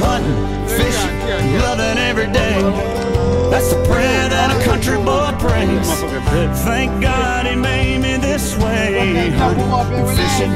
hunting, fishing, loving every day. That's the prayer that a country boy prays. Thank God he made me this way. Hunting, fishing,